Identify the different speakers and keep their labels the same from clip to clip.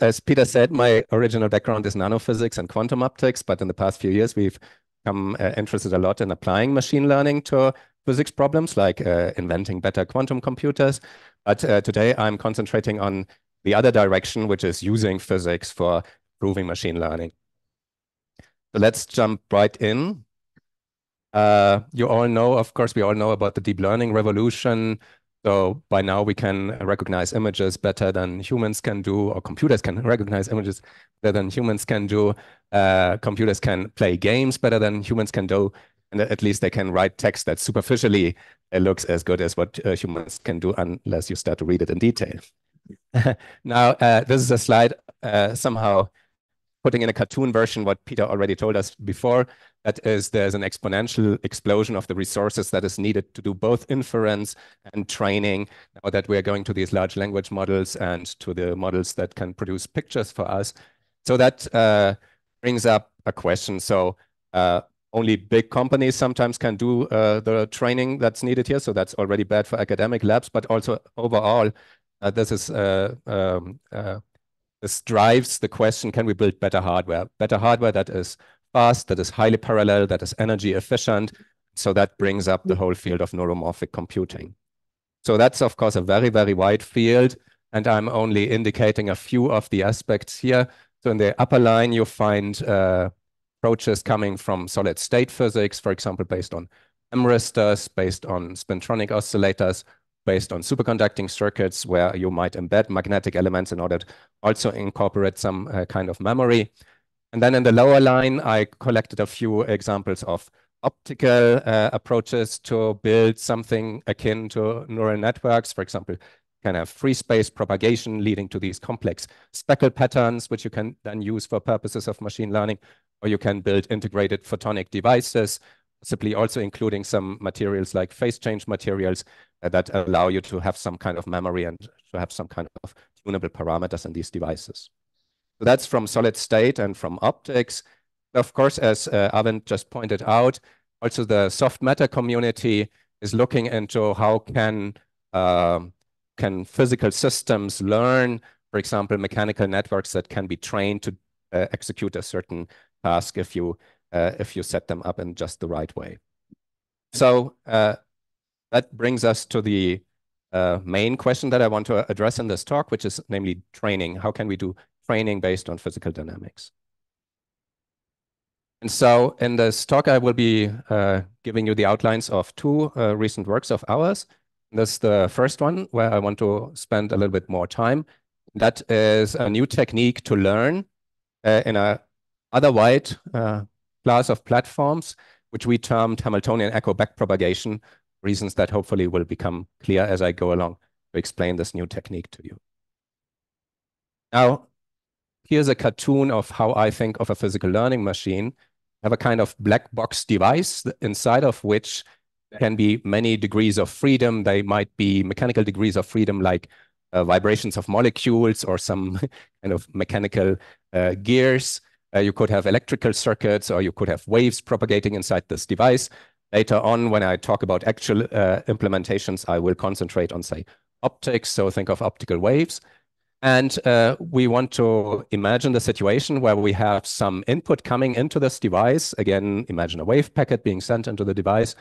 Speaker 1: as Peter said, my original background is nanophysics and quantum optics, but in the past few years, we've become uh, interested a lot in applying machine learning to physics problems, like uh, inventing better quantum computers. But uh, today, I'm concentrating on the other direction, which is using physics for proving machine learning. So let's jump right in. Uh, you all know, of course, we all know about the deep learning revolution. So by now we can recognize images better than humans can do, or computers can recognize images better than humans can do. Uh, computers can play games better than humans can do. And at least they can write text that superficially looks as good as what uh, humans can do, unless you start to read it in detail. now, uh, this is a slide uh, somehow putting in a cartoon version what Peter already told us before. That is, there's an exponential explosion of the resources that is needed to do both inference and training. Now that we're going to these large language models and to the models that can produce pictures for us. So that uh, brings up a question. So uh, only big companies sometimes can do uh, the training that's needed here. So that's already bad for academic labs, but also overall, uh, this is uh, um, uh, this drives the question, can we build better hardware? Better hardware that is fast, that is highly parallel, that is energy efficient. So that brings up the whole field of neuromorphic computing. So that's, of course, a very, very wide field. And I'm only indicating a few of the aspects here. So in the upper line, you find uh, approaches coming from solid state physics, for example, based on memristors, based on spintronic oscillators, based on superconducting circuits where you might embed magnetic elements in order to also incorporate some uh, kind of memory. And then in the lower line, I collected a few examples of optical uh, approaches to build something akin to neural networks, for example, kind of free space propagation leading to these complex speckle patterns, which you can then use for purposes of machine learning, or you can build integrated photonic devices, simply also including some materials like phase change materials uh, that allow you to have some kind of memory and to have some kind of tunable parameters in these devices. So that's from solid state and from optics. Of course, as uh, just pointed out, also the soft matter community is looking into how can uh, can physical systems learn, for example, mechanical networks that can be trained to uh, execute a certain task if you uh, if you set them up in just the right way. So uh, that brings us to the uh, main question that I want to address in this talk, which is namely training. How can we do training based on physical dynamics? And so in this talk, I will be uh, giving you the outlines of two uh, recent works of ours. This is the first one where I want to spend a little bit more time. That is a new technique to learn uh, in a other wide uh, class of platforms, which we termed Hamiltonian echo backpropagation, reasons that hopefully will become clear as I go along to explain this new technique to you. Now, here's a cartoon of how I think of a physical learning machine. I have a kind of black box device inside of which can be many degrees of freedom. They might be mechanical degrees of freedom like uh, vibrations of molecules or some kind of mechanical uh, gears. Uh, you could have electrical circuits or you could have waves propagating inside this device. Later on, when I talk about actual uh, implementations, I will concentrate on, say, optics. So think of optical waves. And uh, we want to imagine the situation where we have some input coming into this device. Again, imagine a wave packet being sent into the device,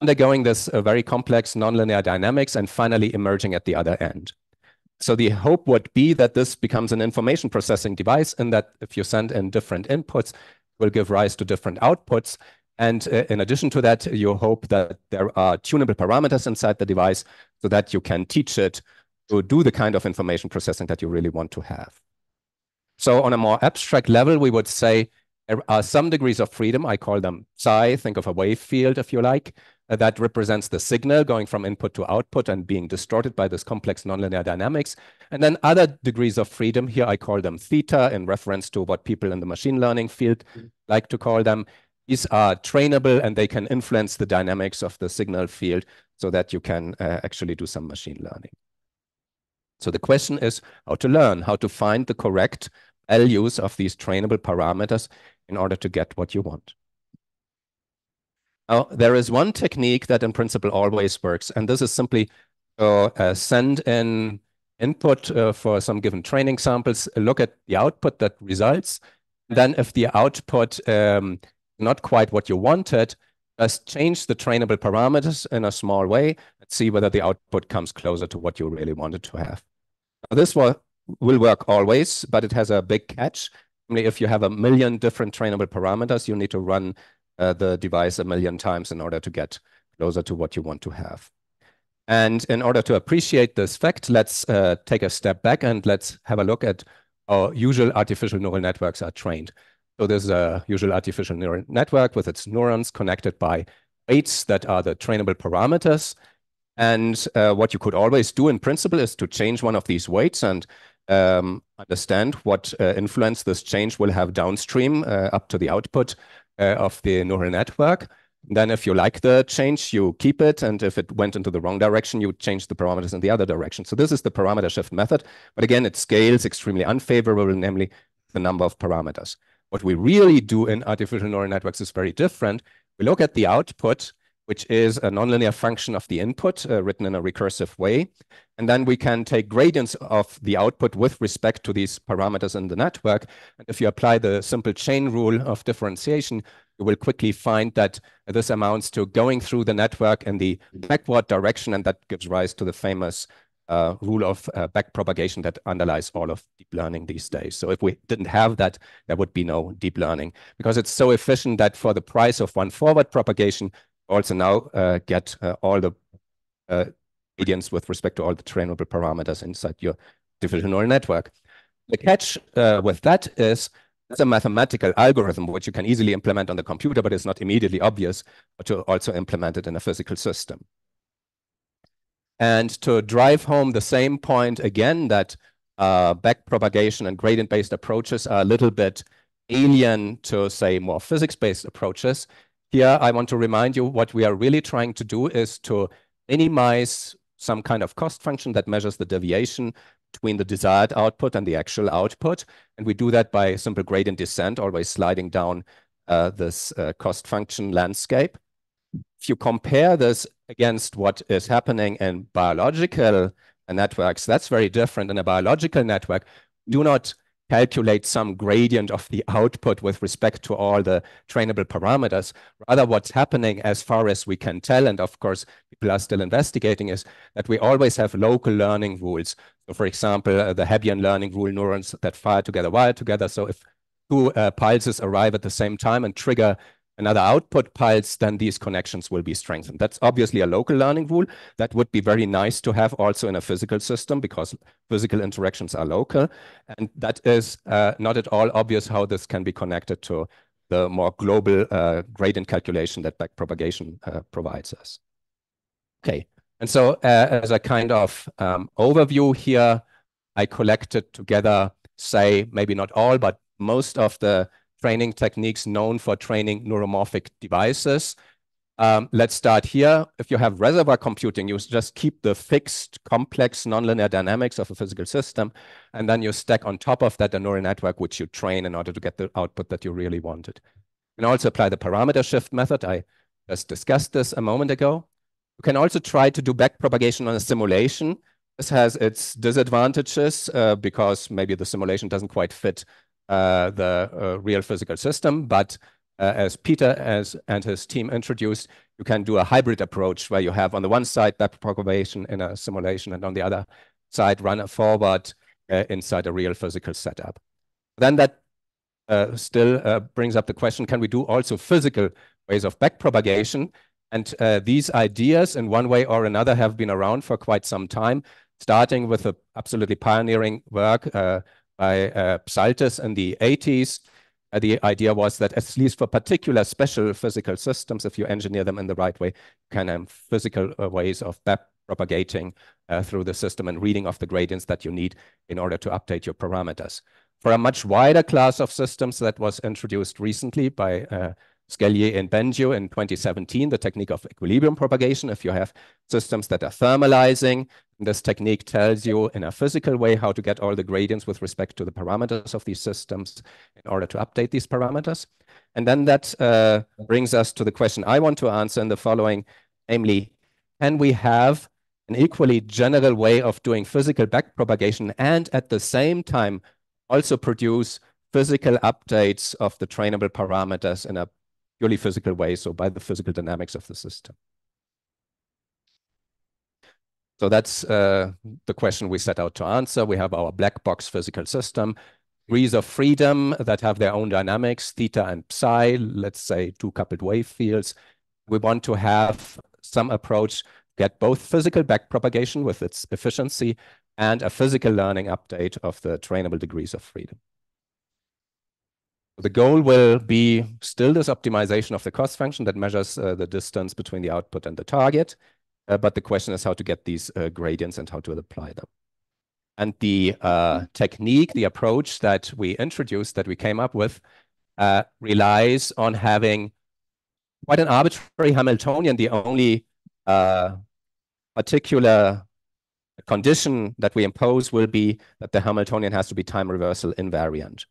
Speaker 1: undergoing this uh, very complex nonlinear dynamics, and finally emerging at the other end. So the hope would be that this becomes an information processing device and that if you send in different inputs, will give rise to different outputs. And uh, in addition to that, you hope that there are tunable parameters inside the device so that you can teach it to do the kind of information processing that you really want to have. So on a more abstract level, we would say there are some degrees of freedom. I call them psi, think of a wave field if you like, uh, that represents the signal going from input to output and being distorted by this complex nonlinear dynamics. And then other degrees of freedom, here I call them theta in reference to what people in the machine learning field like to call them. These are trainable and they can influence the dynamics of the signal field so that you can uh, actually do some machine learning. So the question is how to learn, how to find the correct values of these trainable parameters in order to get what you want. Now, there is one technique that in principle always works, and this is simply to uh, send in input uh, for some given training samples, look at the output that results. Then if the output um, not quite what you wanted, just change the trainable parameters in a small way and see whether the output comes closer to what you really wanted to have. This will, will work always, but it has a big catch. If you have a million different trainable parameters, you need to run uh, the device a million times in order to get closer to what you want to have. And in order to appreciate this fact, let's uh, take a step back and let's have a look at how usual artificial neural networks are trained. So there's a usual artificial neural network with its neurons connected by weights that are the trainable parameters. And uh, what you could always do in principle is to change one of these weights and um, understand what uh, influence this change will have downstream uh, up to the output uh, of the neural network. Then if you like the change, you keep it. And if it went into the wrong direction, you change the parameters in the other direction. So this is the parameter shift method. But again, it scales extremely unfavorable, namely the number of parameters. What we really do in artificial neural networks is very different. We look at the output, which is a nonlinear function of the input uh, written in a recursive way. And then we can take gradients of the output with respect to these parameters in the network. And if you apply the simple chain rule of differentiation, you will quickly find that this amounts to going through the network in the backward direction, and that gives rise to the famous uh, rule of uh, backpropagation that underlies all of deep learning these days. So if we didn't have that, there would be no deep learning because it's so efficient that for the price of one forward propagation, also now uh, get uh, all the uh, gradients with respect to all the trainable parameters inside your artificial neural network. The catch with that is it's a mathematical algorithm which you can easily implement on the computer, but it's not immediately obvious to also implement it in a physical system. And to drive home the same point again, that uh, backpropagation and gradient-based approaches are a little bit alien to, say, more physics-based approaches. Here, I want to remind you what we are really trying to do is to minimize some kind of cost function that measures the deviation between the desired output and the actual output. And we do that by simple gradient descent, always sliding down uh, this uh, cost function landscape. If you compare this against what is happening in biological networks, that's very different. In a biological network, do not calculate some gradient of the output with respect to all the trainable parameters. Rather, what's happening as far as we can tell, and of course, people are still investigating, is that we always have local learning rules. So for example, uh, the Hebbian learning rule neurons that fire together, wire together. So if two uh, pulses arrive at the same time and trigger another output pulse, then these connections will be strengthened. That's obviously a local learning rule. That would be very nice to have also in a physical system because physical interactions are local. And that is uh, not at all obvious how this can be connected to the more global uh, gradient calculation that backpropagation uh, provides us. Okay, and so uh, as a kind of um, overview here, I collected together, say, maybe not all, but most of the training techniques known for training neuromorphic devices. Um, let's start here. If you have reservoir computing, you just keep the fixed, complex, nonlinear dynamics of a physical system, and then you stack on top of that a neural network which you train in order to get the output that you really wanted. You can also apply the parameter shift method. I just discussed this a moment ago. You can also try to do backpropagation on a simulation. This has its disadvantages uh, because maybe the simulation doesn't quite fit uh, the uh, real physical system. But uh, as Peter as, and his team introduced, you can do a hybrid approach where you have on the one side back propagation in a simulation and on the other side run a forward inside a real physical setup. Then that uh, still uh, brings up the question, can we do also physical ways of backpropagation? And uh, these ideas in one way or another have been around for quite some time, starting with the absolutely pioneering work by uh, Psaltis in the 80s. Uh, the idea was that at least for particular special physical systems, if you engineer them in the right way, you can have physical uh, ways of propagating uh, through the system and reading off the gradients that you need in order to update your parameters. For a much wider class of systems that was introduced recently by uh, and Bengio in 2017, the technique of equilibrium propagation. If you have systems that are thermalizing, this technique tells you in a physical way how to get all the gradients with respect to the parameters of these systems in order to update these parameters. And then that uh, brings us to the question I want to answer in the following, namely, can we have an equally general way of doing physical backpropagation and at the same time also produce physical updates of the trainable parameters in a purely physical way, so by the physical dynamics of the system. So that's uh, the question we set out to answer. We have our black box physical system, degrees of freedom that have their own dynamics, theta and psi, let's say two coupled wave fields. We want to have some approach, get both physical backpropagation with its efficiency and a physical learning update of the trainable degrees of freedom. The goal will be still this optimization of the cost function that measures uh, the distance between the output and the target. Uh, but the question is how to get these uh, gradients and how to apply them. And the uh, technique, the approach that we introduced, that we came up with, uh, relies on having quite an arbitrary Hamiltonian. The only uh, particular condition that we impose will be that the Hamiltonian has to be time reversal invariant.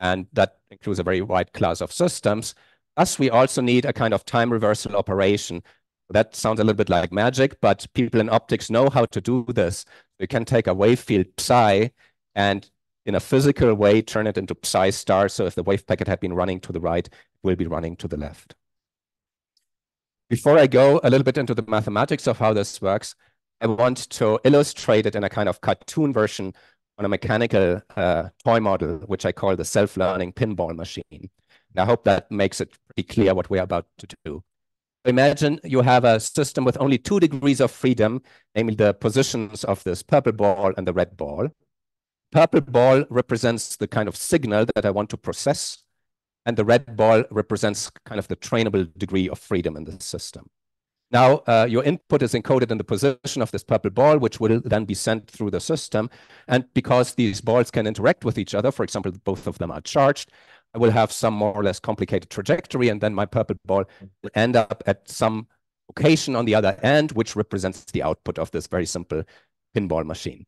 Speaker 1: And that includes a very wide class of systems. Thus, we also need a kind of time reversal operation. That sounds a little bit like magic, but people in optics know how to do this. We can take a wave field psi and in a physical way turn it into psi star. So if the wave packet had been running to the right, it will be running to the left. Before I go a little bit into the mathematics of how this works, I want to illustrate it in a kind of cartoon version on a mechanical uh, toy model, which I call the self-learning pinball machine. And I hope that makes it pretty clear what we're about to do. Imagine you have a system with only two degrees of freedom, namely the positions of this purple ball and the red ball. Purple ball represents the kind of signal that I want to process, and the red ball represents kind of the trainable degree of freedom in the system. Now, uh, your input is encoded in the position of this purple ball, which will then be sent through the system. And because these balls can interact with each other, for example, both of them are charged, I will have some more or less complicated trajectory, and then my purple ball will end up at some location on the other end, which represents the output of this very simple pinball machine.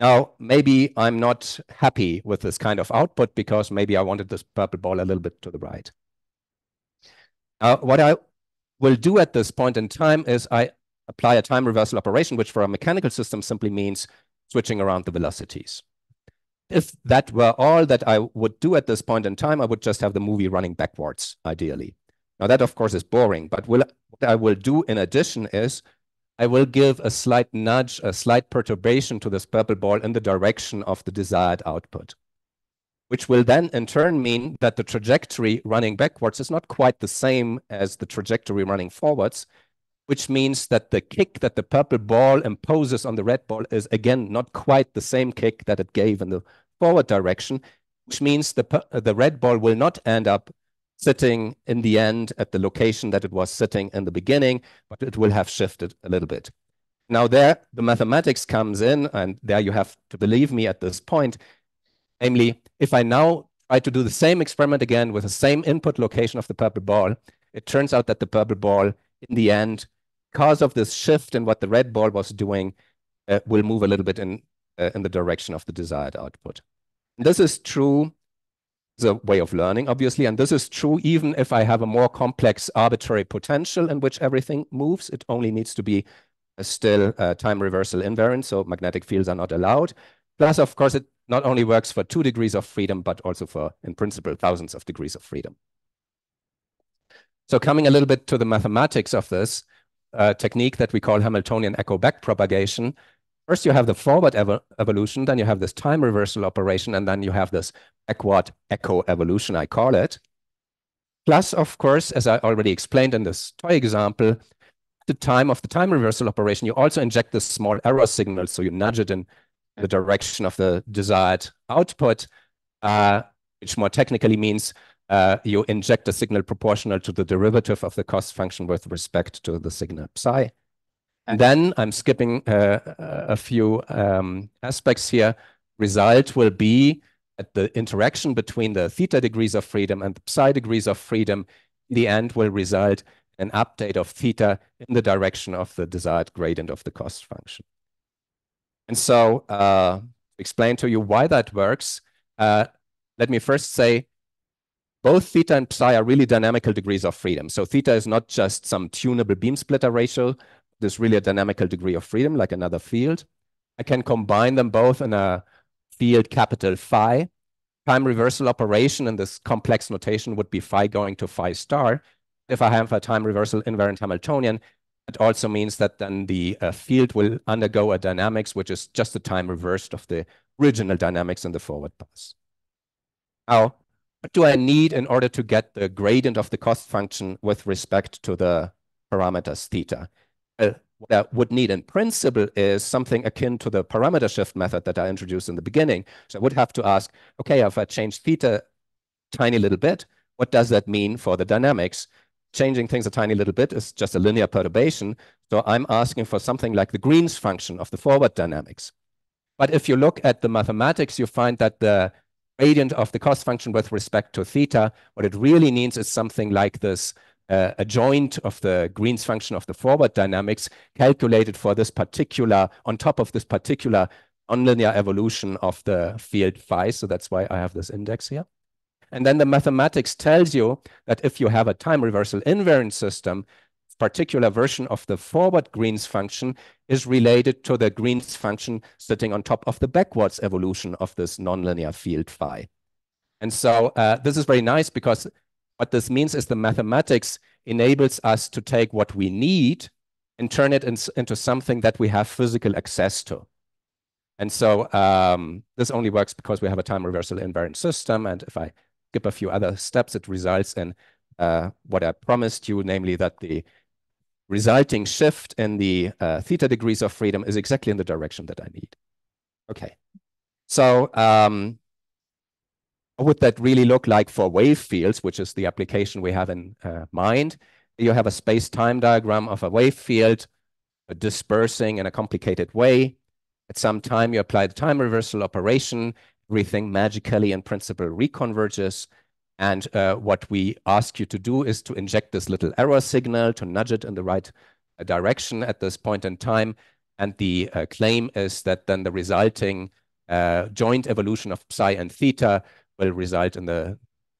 Speaker 1: Now, maybe I'm not happy with this kind of output because maybe I wanted this purple ball a little bit to the right. What I will do at this point in time is I apply a time reversal operation, which for a mechanical system simply means switching around the velocities. If that were all that I would do at this point in time, I would just have the movie running backwards, ideally. Now that, of course, is boring, but will, what I will do in addition is I will give a slight nudge, a slight perturbation to this purple ball in the direction of the desired output which will then in turn mean that the trajectory running backwards is not quite the same as the trajectory running forwards, which means that the kick that the purple ball imposes on the red ball is again not quite the same kick that it gave in the forward direction, which means the, the red ball will not end up sitting in the end at the location that it was sitting in the beginning, but it will have shifted a little bit. Now there, the mathematics comes in, and there you have to believe me at this point, Namely, if I now try to do the same experiment again with the same input location of the purple ball, it turns out that the purple ball, in the end, because of this shift in what the red ball was doing, uh, will move a little bit in, uh, in the direction of the desired output. This is true, the way of learning, obviously, and this is true even if I have a more complex arbitrary potential in which everything moves. It only needs to be still uh, time reversal invariant, so magnetic fields are not allowed. Plus, of course, it not only works for two degrees of freedom, but also for, in principle, thousands of degrees of freedom. So coming a little bit to the mathematics of this uh, technique that we call Hamiltonian echo back propagation. first you have the forward evo evolution, then you have this time reversal operation, and then you have this backward echo evolution, I call it. Plus, of course, as I already explained in this toy example, the time of the time reversal operation, you also inject this small error signal, so you nudge it in the direction of the desired output, uh, which more technically means uh, you inject a signal proportional to the derivative of the cost function with respect to the signal psi. And then I'm skipping uh, a few um, aspects here. Result will be that the interaction between the theta degrees of freedom and the psi degrees of freedom in the end will result an update of theta in the direction of the desired gradient of the cost function. And so uh, explain to you why that works, uh, let me first say both theta and psi are really dynamical degrees of freedom. So theta is not just some tunable beam splitter ratio. there's really a dynamical degree of freedom, like another field. I can combine them both in a field capital phi. Time reversal operation in this complex notation would be phi going to phi star. If I have a time reversal invariant Hamiltonian, it also means that then the uh, field will undergo a dynamics, which is just the time reversed of the original dynamics in the forward pass. Now, what do I need in order to get the gradient of the cost function with respect to the parameters theta? Uh, what I would need in principle is something akin to the parameter shift method that I introduced in the beginning. So I would have to ask, okay, if I change theta tiny little bit, what does that mean for the dynamics? Changing things a tiny little bit is just a linear perturbation. So I'm asking for something like the Green's function of the forward dynamics. But if you look at the mathematics, you find that the gradient of the cost function with respect to theta, what it really means is something like this uh, adjoint of the Green's function of the forward dynamics calculated for this particular, on top of this particular nonlinear evolution of the field phi. So that's why I have this index here. And then the mathematics tells you that if you have a time reversal invariant system, particular version of the forward Green's function is related to the Green's function sitting on top of the backwards evolution of this nonlinear field phi. And so uh, this is very nice because what this means is the mathematics enables us to take what we need and turn it in, into something that we have physical access to. And so um, this only works because we have a time reversal invariant system. And if I skip a few other steps, it results in uh, what I promised you, namely that the resulting shift in the uh, theta degrees of freedom is exactly in the direction that I need. Okay. So um, what would that really look like for wave fields, which is the application we have in uh, mind? You have a space-time diagram of a wave field dispersing in a complicated way. At some time, you apply the time reversal operation. Everything magically, in principle, reconverges. And uh, what we ask you to do is to inject this little error signal to nudge it in the right uh, direction at this point in time. And the uh, claim is that then the resulting uh, joint evolution of psi and theta will result in the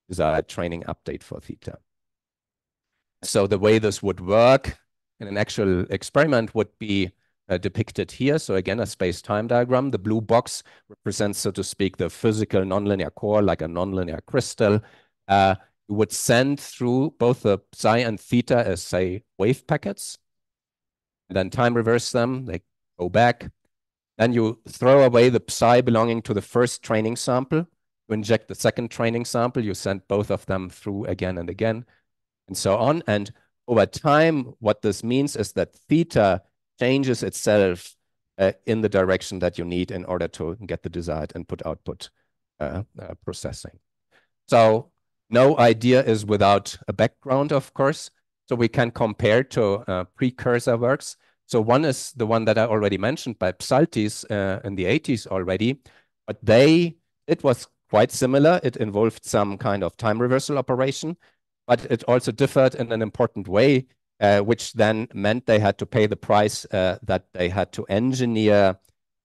Speaker 1: desired training update for theta. So the way this would work in an actual experiment would be uh, depicted here. So again, a space-time diagram. The blue box represents, so to speak, the physical nonlinear core, like a nonlinear crystal. Uh, you would send through both the psi and theta as, say, wave packets, and then time reverse them. They go back. Then you throw away the psi belonging to the first training sample you inject the second training sample, you send both of them through again and again, and so on. And over time, what this means is that theta changes itself uh, in the direction that you need in order to get the desired input-output uh, uh, processing. So no idea is without a background, of course. So we can compare to uh, precursor works. So one is the one that I already mentioned by Psaltis uh, in the 80s already, but they, it was quite similar. It involved some kind of time reversal operation, but it also differed in an important way, uh, which then meant they had to pay the price uh, that they had to engineer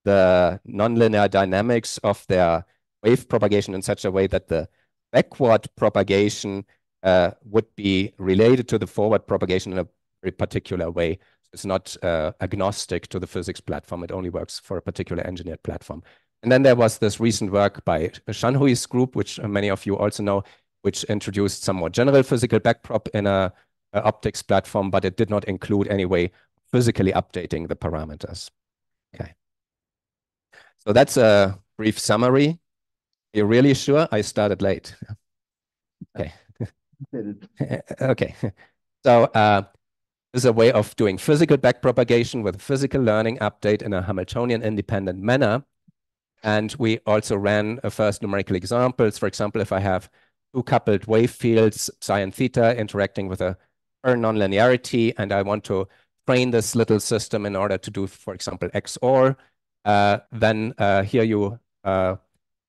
Speaker 1: the nonlinear dynamics of their wave propagation in such a way that the backward propagation uh, would be related to the forward propagation in a very particular way. It's not uh, agnostic to the physics platform. It only works for a particular engineered platform. And then there was this recent work by Shanhui's group, which many of you also know, which introduced some more general physical backprop in a, a optics platform, but it did not include any way physically updating the parameters. Okay. So that's a brief summary. You're really sure I started late? Okay. okay. So uh, this is a way of doing physical backpropagation with a physical learning update in a Hamiltonian independent manner. And we also ran a first numerical examples. For example, if I have two coupled wave fields, psi and theta, interacting with a nonlinearity, and I want to train this little system in order to do, for example, XOR, uh, then uh, here you, uh,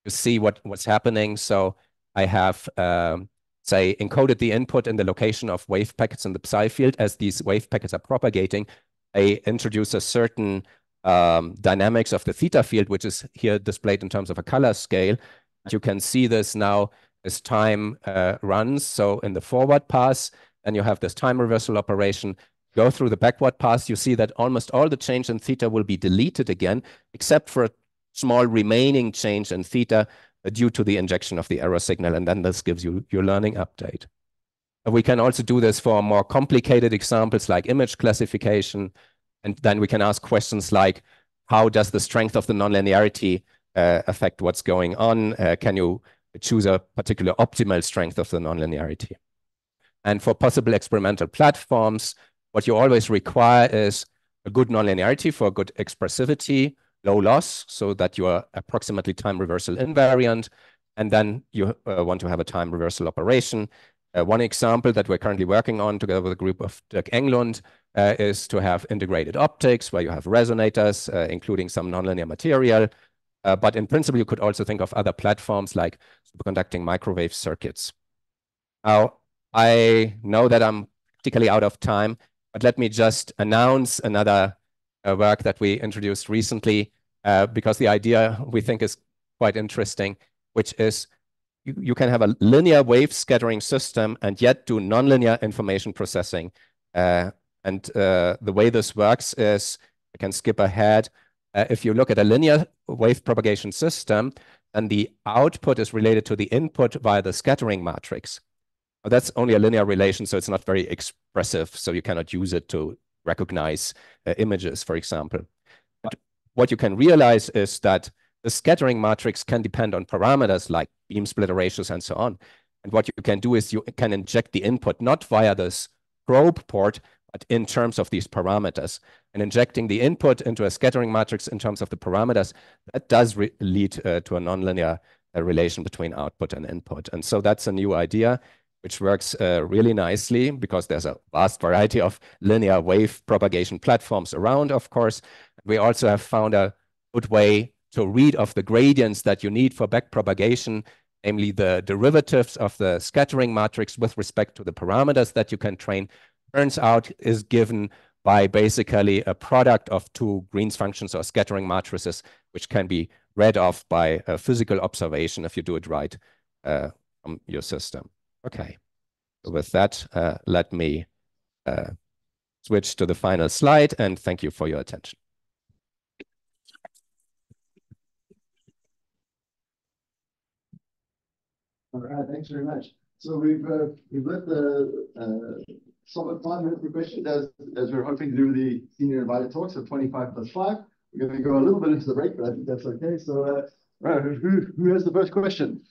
Speaker 1: you see what, what's happening. So I have, um, say, encoded the input in the location of wave packets in the psi field. As these wave packets are propagating, I introduce a certain um, dynamics of the theta field, which is here displayed in terms of a color scale. You can see this now as time uh, runs. So in the forward pass, and you have this time reversal operation. go through the backward pass, you see that almost all the change in theta will be deleted again, except for a small remaining change in theta due to the injection of the error signal. And then this gives you your learning update. We can also do this for more complicated examples like image classification. And then we can ask questions like, how does the strength of the nonlinearity uh, affect what's going on? Uh, can you choose a particular optimal strength of the nonlinearity? And for possible experimental platforms, what you always require is a good nonlinearity for good expressivity, low loss, so that you are approximately time reversal invariant. And then you uh, want to have a time reversal operation. Uh, one example that we're currently working on together with a group of Dirk Englund uh, is to have integrated optics where you have resonators, uh, including some nonlinear material. Uh, but in principle, you could also think of other platforms like superconducting microwave circuits. Now, I know that I'm particularly out of time, but let me just announce another work that we introduced recently uh, because the idea we think is quite interesting, which is you, you can have a linear wave scattering system and yet do nonlinear information processing. Uh, and uh, the way this works is, I can skip ahead. Uh, if you look at a linear wave propagation system, and the output is related to the input via the scattering matrix. That's only a linear relation, so it's not very expressive, so you cannot use it to recognize uh, images, for example. But what you can realize is that the scattering matrix can depend on parameters like beam splitter ratios and so on. And what you can do is you can inject the input not via this probe port, but in terms of these parameters. And injecting the input into a scattering matrix in terms of the parameters, that does lead uh, to a nonlinear uh, relation between output and input. And so that's a new idea which works uh, really nicely because there's a vast variety of linear wave propagation platforms around, of course. We also have found a good way to read of the gradients that you need for backpropagation, namely the derivatives of the scattering matrix with respect to the parameters that you can train, turns out is given by basically a product of two Green's functions or scattering matrices, which can be read off by a physical observation if you do it right uh, from your system. Okay. With that, uh, let me uh, switch to the final slide and thank you for your attention.
Speaker 2: All right, thanks very much. So we've uh, we've the uh, solid five minutes for questions as as we're hoping to do the senior invited talks So 25 plus five. We're going to go a little bit into the break, but I think that's okay. So, right, who who has the first question?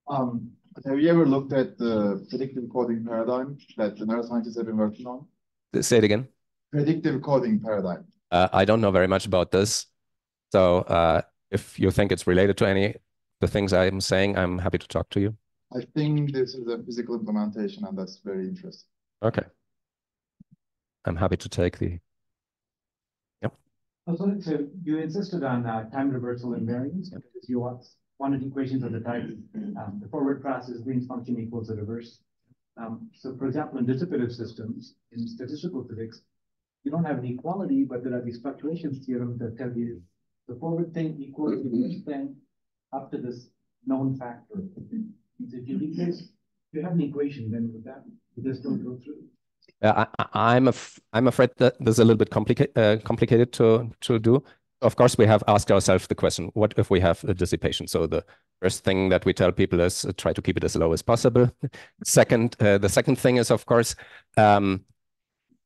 Speaker 3: Um, have you ever looked at the predictive coding paradigm that the neuroscientists have been working on?
Speaker 1: Say it again.
Speaker 3: Predictive coding paradigm.
Speaker 1: Uh, I don't know very much about this. So uh, if you think it's related to any the things I'm saying, I'm happy to talk to you.
Speaker 3: I think this is a physical implementation, and that's very interesting.
Speaker 1: Okay. I'm happy to take the. Yep.
Speaker 4: So you insisted on uh, time reversal invariance because you want quantity equations of the type, um, the forward process Green's function equals the reverse. Um, so for example, in dissipative systems, in statistical physics, you don't have an equality, but there are these fluctuations theorems that tell you the forward thing equals the reverse thing up to this known factor. So if you replace, if you have an equation, then with that would this don't go through?
Speaker 1: Uh, I, I'm af I'm afraid that there's a little bit complicated uh, complicated to to do of course, we have asked ourselves the question, what if we have a dissipation? So the first thing that we tell people is uh, try to keep it as low as possible. second, uh, the second thing is, of course, um,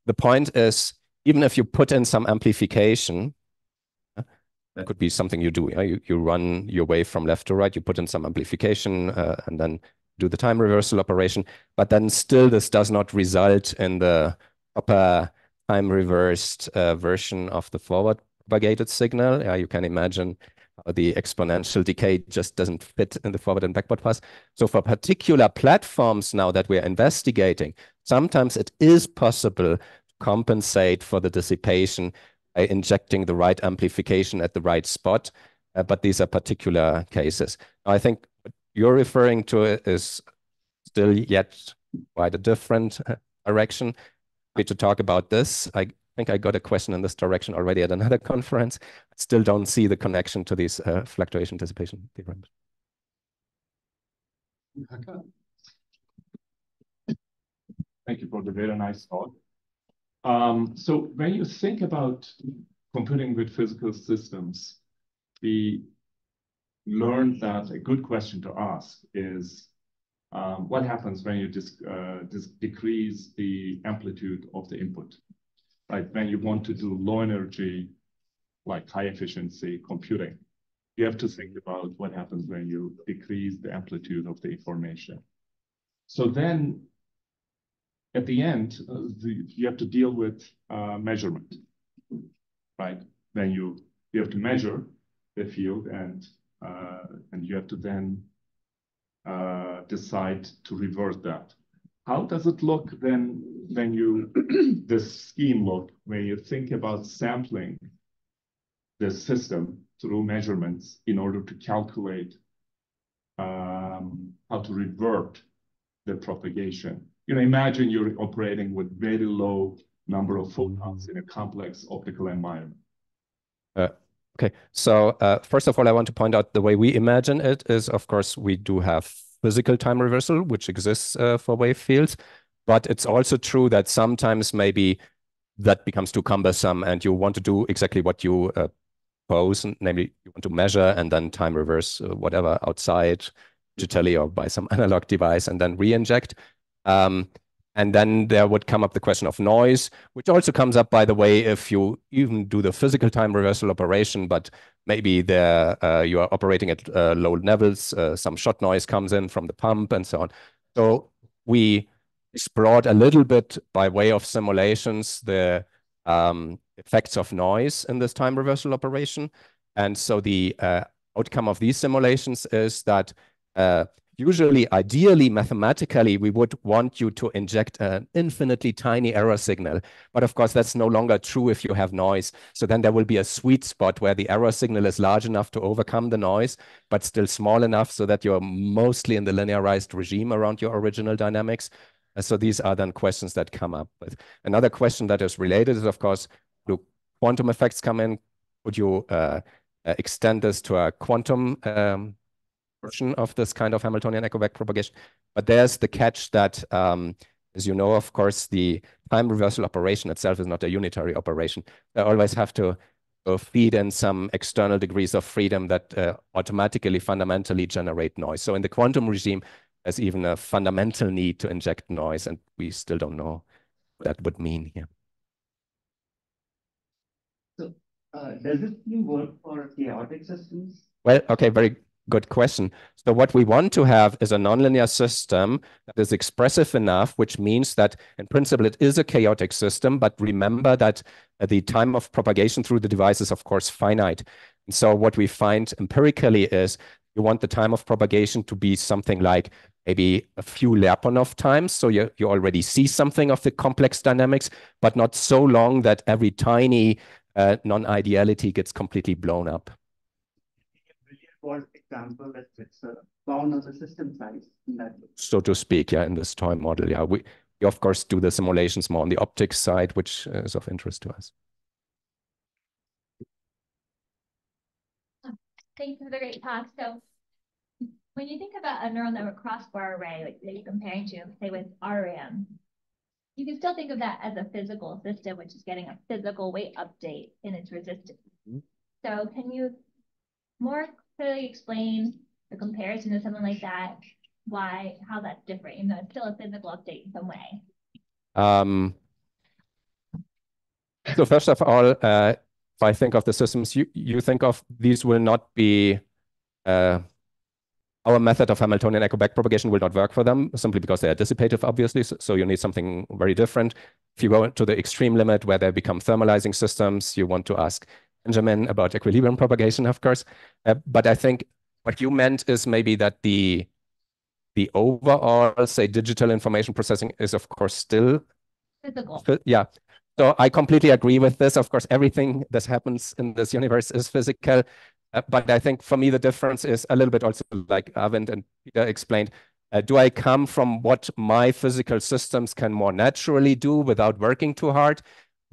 Speaker 1: the point is, even if you put in some amplification, that could be something you do. Yeah? You, you run your wave from left to right, you put in some amplification, uh, and then do the time reversal operation. But then still, this does not result in the proper time reversed uh, version of the forward propagated signal. Yeah, you can imagine the exponential decay just doesn't fit in the forward and backward pass. So for particular platforms now that we're investigating, sometimes it is possible to compensate for the dissipation by injecting the right amplification at the right spot. Uh, but these are particular cases. I think what you're referring to is still yet quite a different uh, direction. To talk about this, I think I got a question in this direction already at another conference. I still don't see the connection to these uh, fluctuation dissipation theorems.
Speaker 5: Thank you for the very nice talk. Um, so when you think about computing with physical systems, we learned that a good question to ask is um, what happens when you uh, decrease the amplitude of the input, right? When you want to do low energy, like high efficiency computing, you have to think about what happens when you decrease the amplitude of the information. So then at the end, uh, the, you have to deal with uh, measurement, right? Then you, you have to measure the field and, uh, and you have to then uh, decide to reverse that. How does it look then when you, this scheme look, when you think about sampling the system through measurements in order to calculate um, how to revert the propagation. You know, imagine you're operating with very low number of photons in a complex optical environment.
Speaker 1: Uh, okay, so uh, first of all, I want to point out the way we imagine it is, of course, we do have physical time reversal, which exists uh, for wave fields, but it's also true that sometimes maybe that becomes too cumbersome and you want to do exactly what you uh, pose, namely you want to measure and then time reverse uh, whatever outside digitally or by some analog device and then re-inject. Um, and then there would come up the question of noise, which also comes up, by the way, if you even do the physical time reversal operation, but maybe uh, you are operating at uh, low levels, uh, some shot noise comes in from the pump and so on. So we explored a little bit by way of simulations the um, effects of noise in this time reversal operation. And so the uh, outcome of these simulations is that uh, usually, ideally, mathematically, we would want you to inject an infinitely tiny error signal. But of course, that's no longer true if you have noise. So then there will be a sweet spot where the error signal is large enough to overcome the noise, but still small enough so that you're mostly in the linearized regime around your original dynamics. Uh, so these are then questions that come up. But another question that is related is, of course, do quantum effects come in? Would you uh, uh, extend this to a quantum um, version of this kind of Hamiltonian echo back propagation. But there's the catch that, um, as you know, of course, the time reversal operation itself is not a unitary operation. I always have to uh, feed in some external degrees of freedom that uh, automatically fundamentally generate noise. So in the quantum regime, there's even a fundamental need to inject noise, and we still don't know what that would mean here.
Speaker 4: So uh, does this work for chaotic systems?
Speaker 1: Well, okay, very Good question. So what we want to have is a nonlinear system that is expressive enough, which means that in principle it is a chaotic system, but remember that the time of propagation through the device is of course finite. And so what we find empirically is you want the time of propagation to be something like maybe a few Lyapunov times. So you, you already see something of the complex dynamics, but not so long that every tiny uh, non-ideality gets completely blown up
Speaker 4: example that it's uh, bound on the system size.
Speaker 1: So to speak, yeah, in this toy model, yeah. We, we, of course, do the simulations more on the optics side, which is of interest to us.
Speaker 6: Thank you for the great talk. So when you think about a neural network crossbar array, like that you're comparing to, say with RAM, you can still think of that as a physical system, which is getting a physical weight update in its resistance. Mm -hmm. So can you more clearly explain the comparison to something like that, why, how that's different, even though it's still a physical update in some way? Um,
Speaker 1: so first of all, uh, if I think of the systems you, you think of, these will not be, uh, our method of Hamiltonian echo back propagation will not work for them simply because they are dissipative, obviously. So, you need something very different. If you go to the extreme limit where they become thermalizing systems, you want to ask Benjamin about equilibrium propagation, of course. Uh, but I think what you meant is maybe that the the overall, say, digital information processing is, of course, still
Speaker 6: physical.
Speaker 1: Yeah. So I completely agree with this. Of course, everything that happens in this universe is physical. Uh, but I think for me, the difference is a little bit also like Arvind and Peter explained. Uh, do I come from what my physical systems can more naturally do without working too hard?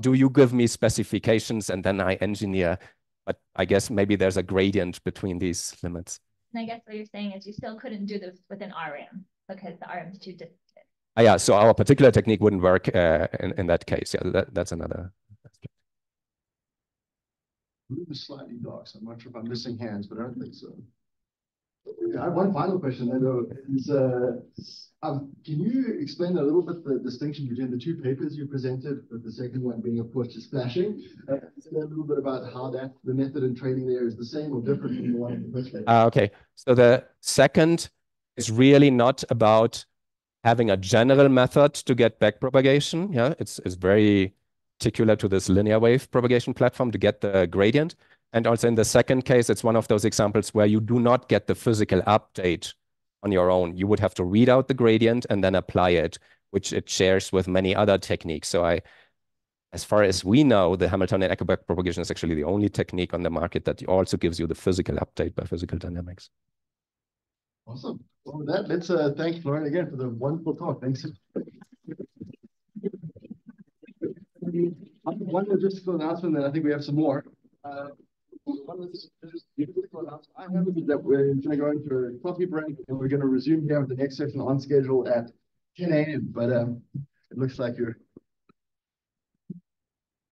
Speaker 1: Do you give me specifications and then I engineer? But I guess maybe there's a gradient between these limits.
Speaker 6: And I guess what you're saying is you still couldn't do this with an RM because the RM is too distant.
Speaker 1: Ah, yeah, so our particular technique wouldn't work uh, in, in that case. Yeah, that, that's another aspect.
Speaker 2: Room is slightly dark, I'm not sure if I'm missing hands, but I don't think so. I have one final question, though, is, uh, um, can you explain a little bit the distinction between the two papers you presented, with the second one being, of course, just flashing? Uh, a little bit about how that, the method in training there is the same or different from the one in the first paper?
Speaker 1: Uh, okay, so the second is really not about having a general method to get back propagation. Yeah, it's, it's very particular to this linear wave propagation platform to get the gradient. And also in the second case, it's one of those examples where you do not get the physical update on your own. You would have to read out the gradient and then apply it, which it shares with many other techniques. So I, as far as we know, the Hamiltonian back propagation is actually the only technique on the market that also gives you the physical update by physical dynamics.
Speaker 2: Awesome. Well, with that, let's uh, thank Florian again for the wonderful talk. Thanks. One logistical announcement, then I think we have some more. Uh, I have that we're going to go into a coffee break and we're going to resume here with the next session on schedule at 10 a.m. But um, it looks like you're